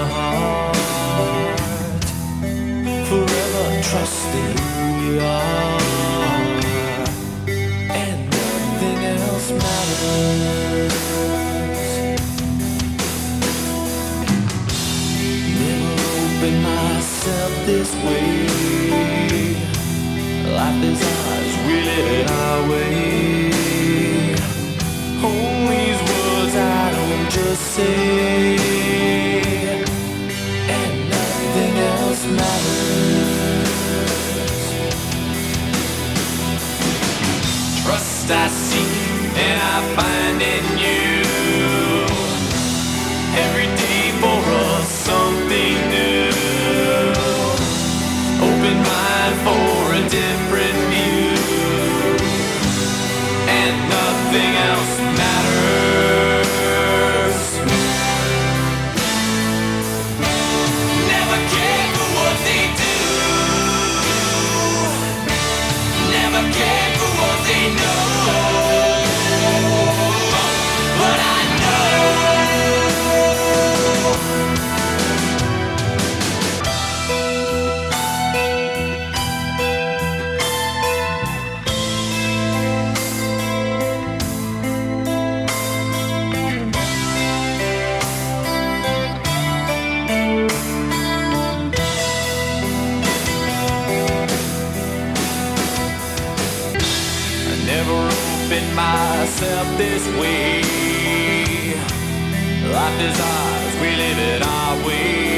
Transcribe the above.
heart. Forever trusting who we are, and nothing else matters. Never opened myself this way. Life is ours, we live it our way. All these words I don't just say, I seek and I find in you. Opened myself this way. Life is ours, we live it our way.